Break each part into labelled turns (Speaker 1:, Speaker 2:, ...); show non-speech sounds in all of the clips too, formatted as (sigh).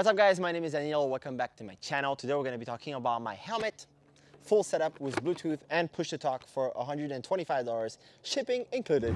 Speaker 1: What's up guys, my name is Daniel, welcome back to my channel. Today we're going to be talking about my helmet, full setup with Bluetooth and push to talk for $125, shipping included.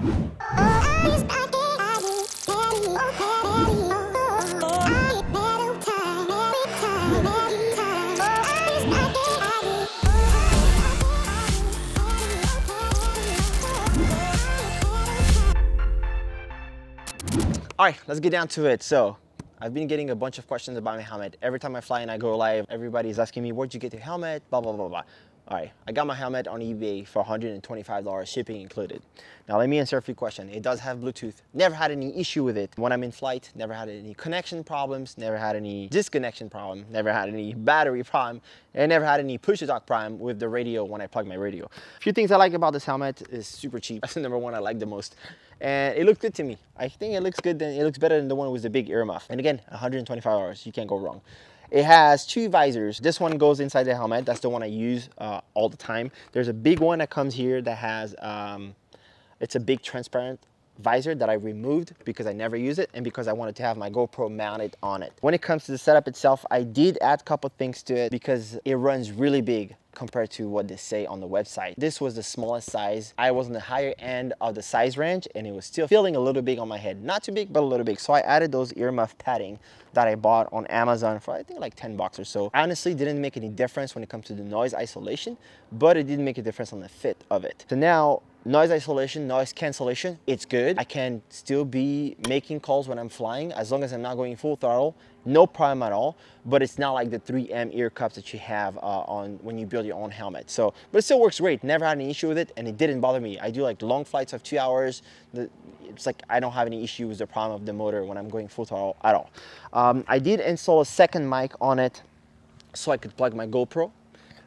Speaker 1: All right, let's get down to it. So I've been getting a bunch of questions about my helmet. Every time I fly and I go live, everybody's asking me, where'd you get your helmet? Blah, blah, blah, blah. All right, I got my helmet on eBay for $125, shipping included. Now let me answer a few questions. It does have Bluetooth. Never had any issue with it. When I'm in flight, never had any connection problems, never had any disconnection problem, never had any battery problem, and never had any push to talk problem with the radio when I plug my radio. A few things I like about this helmet is super cheap. That's (laughs) the number one I like the most. And it looked good to me. I think it looks good, it looks better than the one with the big earmuff. And again, $125, you can't go wrong. It has two visors. This one goes inside the helmet. That's the one I use uh, all the time. There's a big one that comes here that has, um, it's a big transparent visor that I removed because I never use it and because I wanted to have my GoPro mounted on it. When it comes to the setup itself, I did add a couple things to it because it runs really big compared to what they say on the website. This was the smallest size. I was on the higher end of the size range and it was still feeling a little big on my head. Not too big, but a little big. So I added those earmuff padding that I bought on Amazon for I think like 10 bucks or so. Honestly, didn't make any difference when it comes to the noise isolation, but it did make a difference on the fit of it. So now noise isolation, noise cancellation, it's good. I can still be making calls when I'm flying as long as I'm not going full throttle, no problem at all. But it's not like the 3M ear cups that you have uh, on when you build your own helmet. So, but it still works great. Never had any issue with it and it didn't bother me. I do like long flights of two hours. It's like I don't have any issue with the problem of the motor when I'm going full throttle at all. Um, I did install a second mic on it so I could plug my GoPro.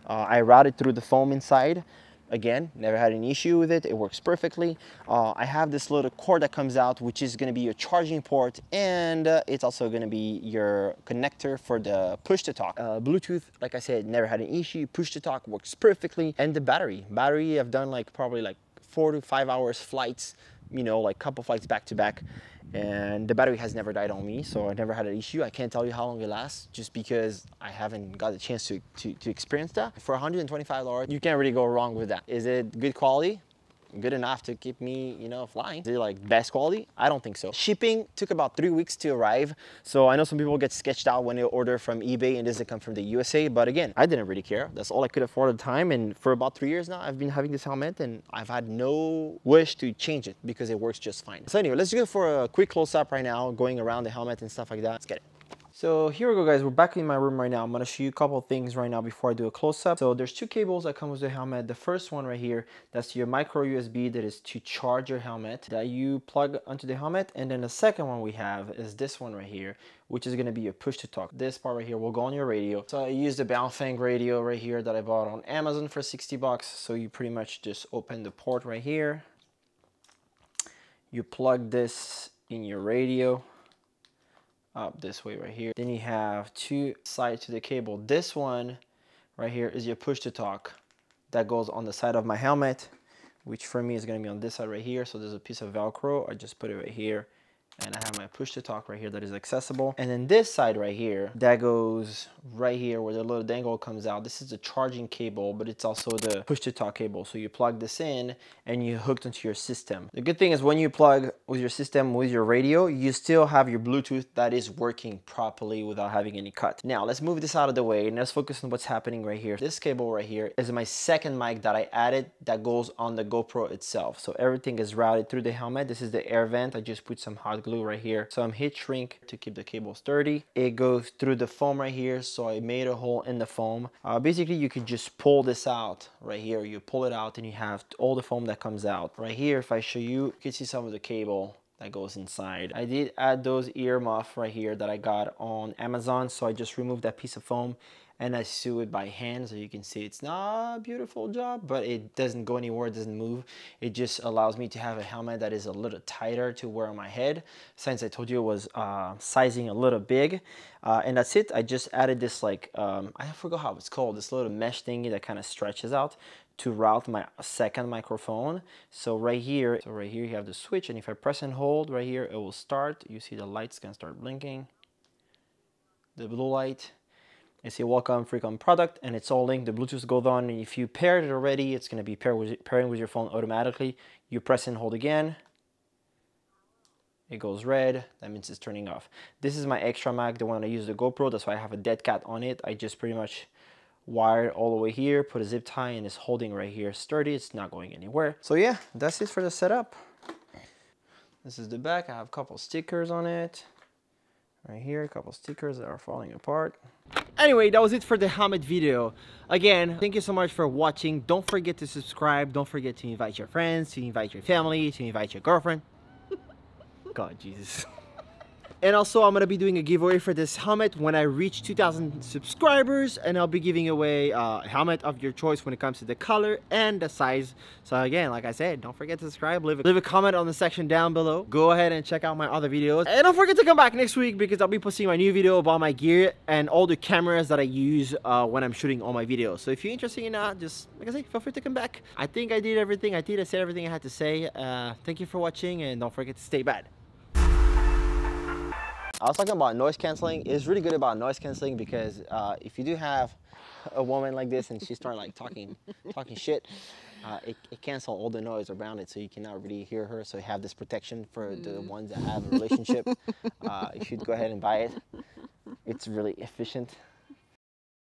Speaker 1: Uh, I routed through the foam inside. Again, never had any issue with it. It works perfectly. Uh, I have this little cord that comes out, which is gonna be your charging port, and uh, it's also gonna be your connector for the push to talk. Uh, Bluetooth, like I said, never had an issue. Push to talk works perfectly. And the battery. Battery, I've done like probably like four to five hours flights, you know, like couple flights back to back and the battery has never died on me so i never had an issue. I can't tell you how long it lasts just because i haven't got the chance to, to, to experience that. For 125 dollars you can't really go wrong with that. Is it good quality good enough to keep me, you know, flying. Is it like best quality? I don't think so. Shipping took about three weeks to arrive. So I know some people get sketched out when they order from eBay and doesn't come from the USA. But again, I didn't really care. That's all I could afford at the time. And for about three years now, I've been having this helmet and I've had no wish to change it because it works just fine. So anyway, let's go for a quick close up right now, going around the helmet and stuff like that. Let's get it. So here we go guys, we're back in my room right now. I'm gonna show you a couple things right now before I do a close-up. So there's two cables that come with the helmet. The first one right here, that's your micro USB that is to charge your helmet that you plug onto the helmet. And then the second one we have is this one right here, which is gonna be your push to talk. This part right here will go on your radio. So I use the Baofeng radio right here that I bought on Amazon for 60 bucks. So you pretty much just open the port right here. You plug this in your radio up this way right here. Then you have two sides to the cable. This one right here is your push to talk that goes on the side of my helmet, which for me is gonna be on this side right here. So there's a piece of Velcro. I just put it right here and I have my push to talk right here that is accessible. And then this side right here, that goes right here where the little dangle comes out. This is the charging cable, but it's also the push to talk cable. So you plug this in and you hooked into your system. The good thing is when you plug with your system with your radio, you still have your Bluetooth that is working properly without having any cut. Now let's move this out of the way and let's focus on what's happening right here. This cable right here is my second mic that I added that goes on the GoPro itself. So everything is routed through the helmet. This is the air vent. I just put some hot glue right here. Some heat shrink to keep the cable sturdy. It goes through the foam right here. So I made a hole in the foam. Uh, basically, you can just pull this out right here. You pull it out and you have all the foam that comes out. Right here, if I show you, you can see some of the cable that goes inside. I did add those ear muff right here that I got on Amazon. So I just removed that piece of foam and I sew it by hand so you can see it's not a beautiful job but it doesn't go anywhere it doesn't move it just allows me to have a helmet that is a little tighter to wear on my head since I told you it was uh, sizing a little big uh, and that's it I just added this like um, I forgot how it's called this little mesh thingy that kind of stretches out to route my second microphone. So right here, so right here you have the switch and if I press and hold right here, it will start. You see the lights can start blinking the blue light. I say welcome Freecom product and it's all linked. The Bluetooth goes on and if you paired it already, it's gonna be paired with, pairing with your phone automatically. You press and hold again. It goes red, that means it's turning off. This is my extra mag, the one I use the GoPro, that's why I have a dead cat on it. I just pretty much wire all the way here, put a zip tie and it's holding right here sturdy, it's not going anywhere. So yeah, that's it for the setup. This is the back, I have a couple stickers on it. Right here, a couple stickers that are falling apart. Anyway, that was it for the helmet video. Again, thank you so much for watching. Don't forget to subscribe. Don't forget to invite your friends, to invite your family, to invite your girlfriend. (laughs) God, Jesus. (laughs) And also, I'm to be doing a giveaway for this helmet when I reach 2,000 subscribers. And I'll be giving away a helmet of your choice when it comes to the color and the size. So again, like I said, don't forget to subscribe. Leave a, leave a comment on the section down below. Go ahead and check out my other videos. And don't forget to come back next week because I'll be posting my new video about my gear and all the cameras that I use uh, when I'm shooting all my videos. So if you're interested in that, just, like I say, feel free to come back. I think I did everything. I did, I said everything I had to say. Uh, thank you for watching and don't forget to stay bad. I was talking about noise canceling. It's really good about noise canceling because uh, if you do have a woman like this and she start like talking (laughs) talking shit, uh, it, it cancel all the noise around it so you cannot really hear her. So you have this protection for the mm. ones that have a relationship. uh, you should go ahead and buy it. It's really efficient.